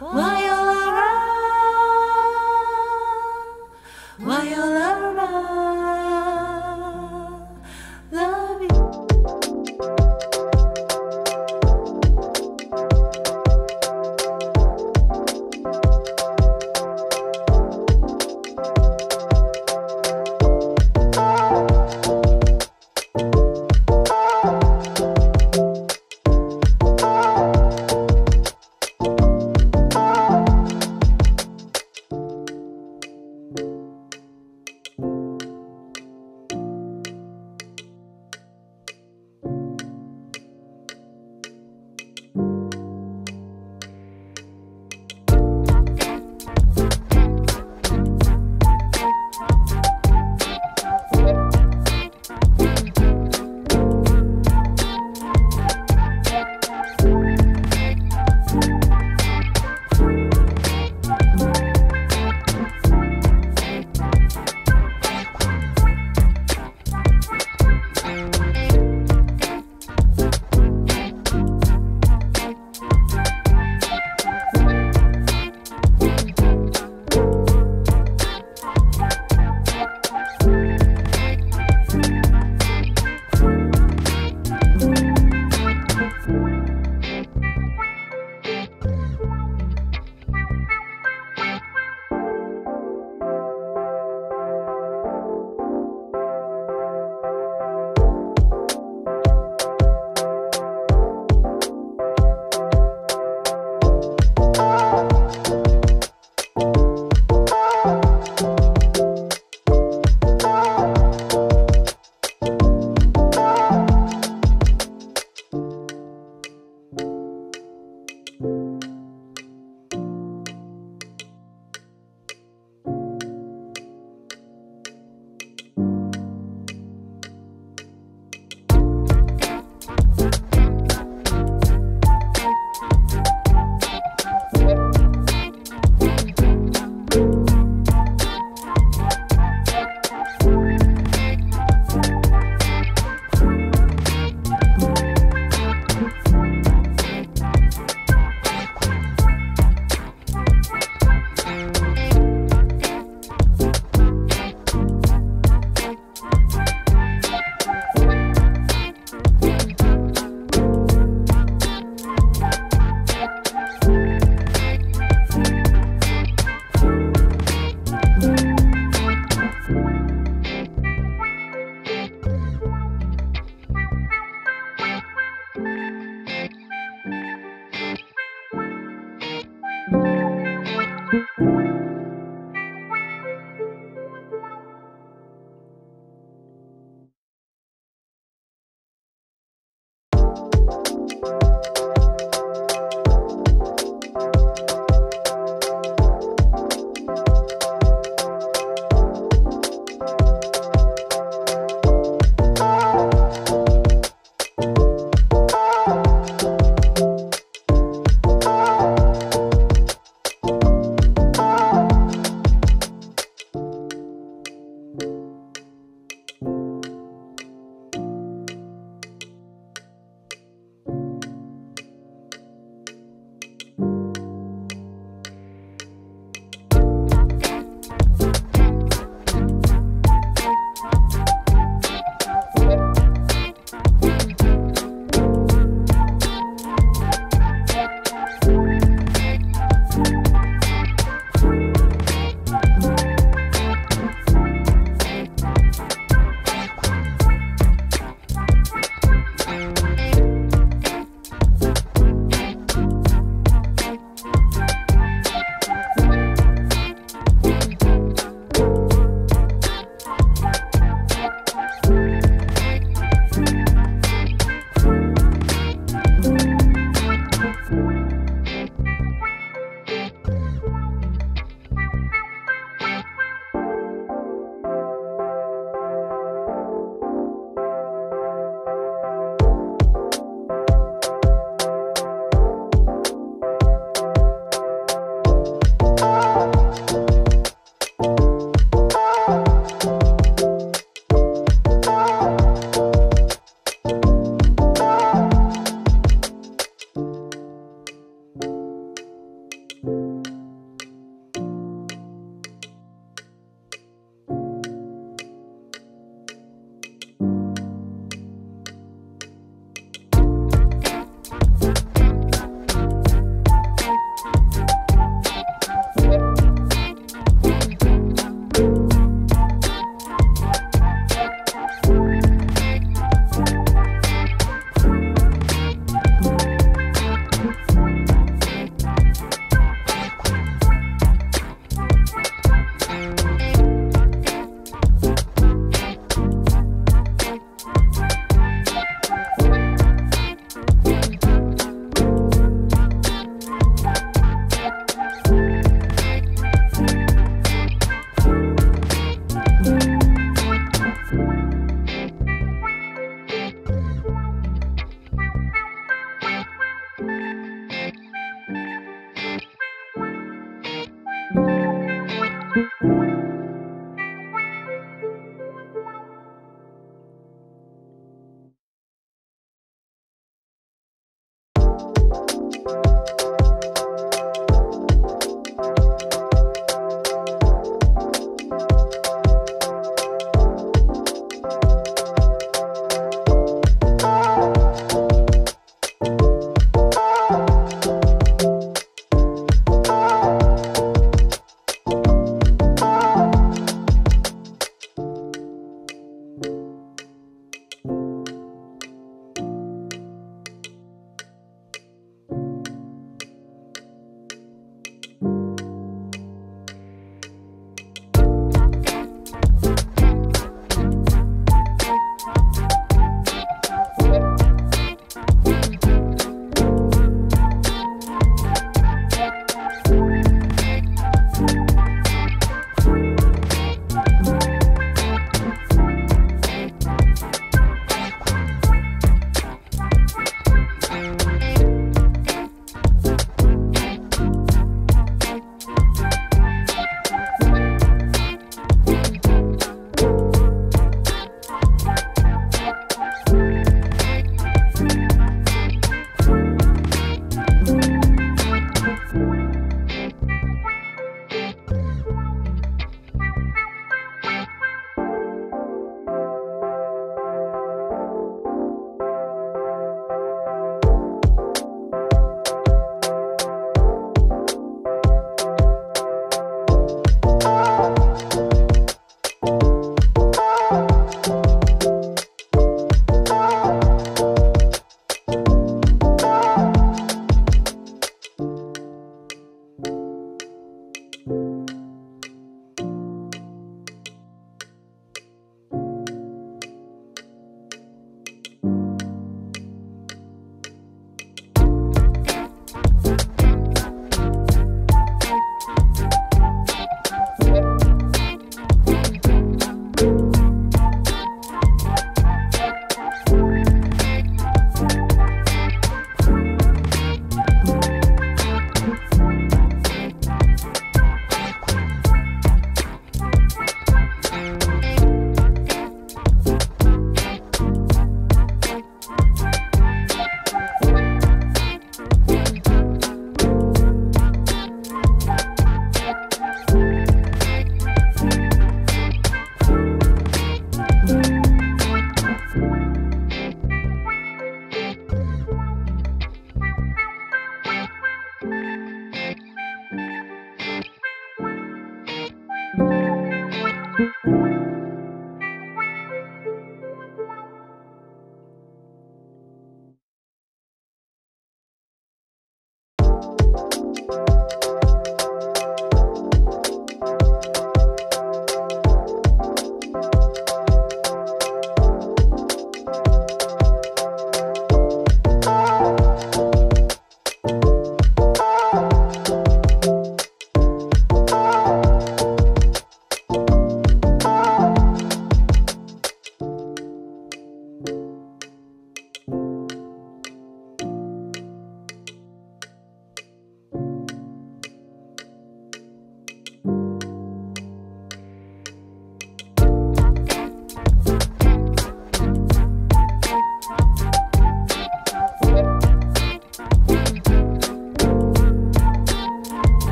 What?